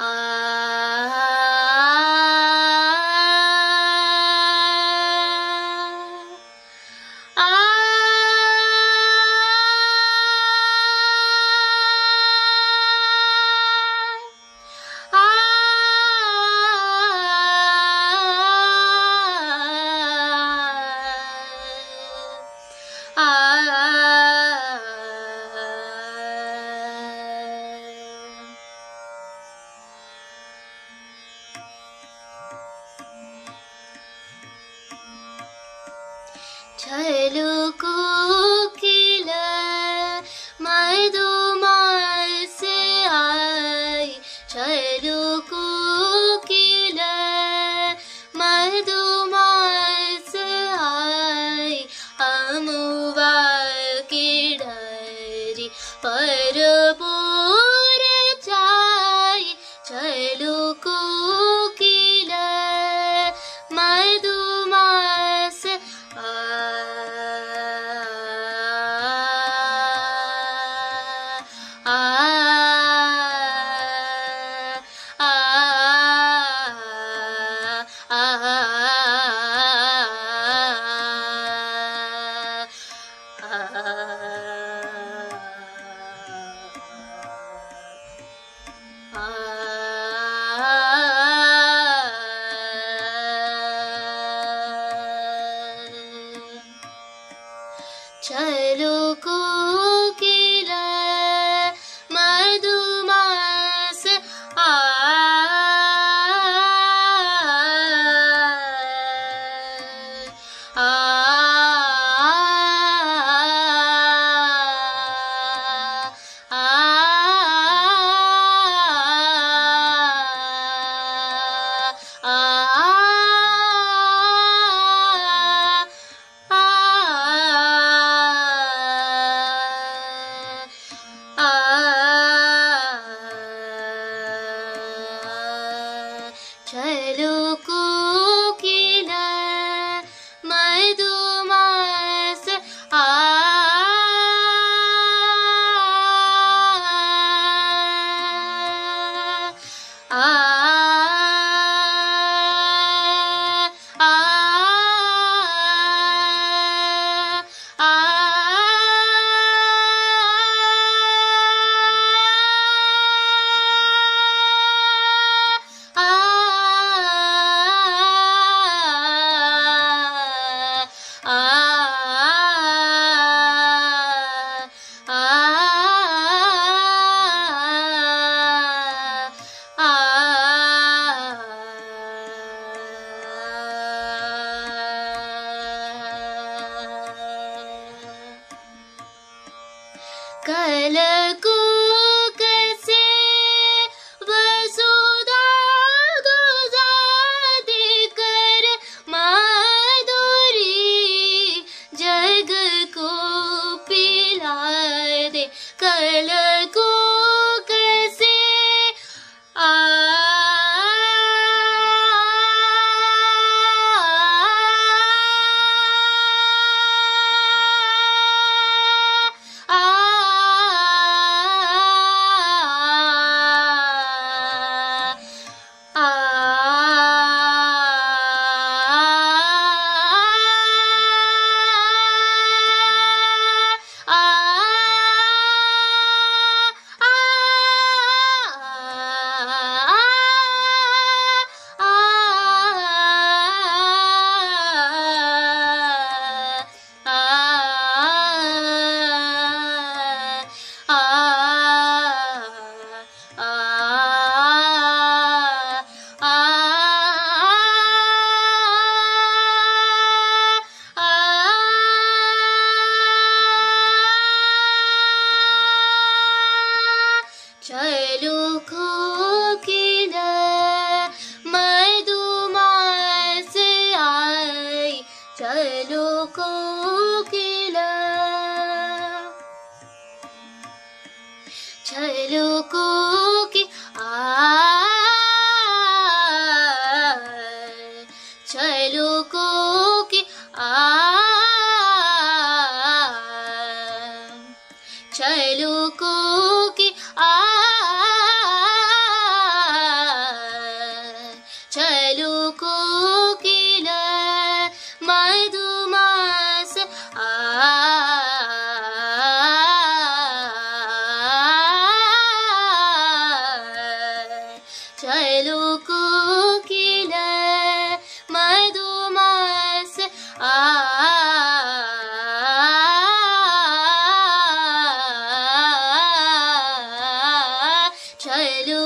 Uh, lư cương colour. Bye. 如果 ಮೆಲುಕು ಕಿಲ ಮಧು ಮಾಸ ಆ ಚಲು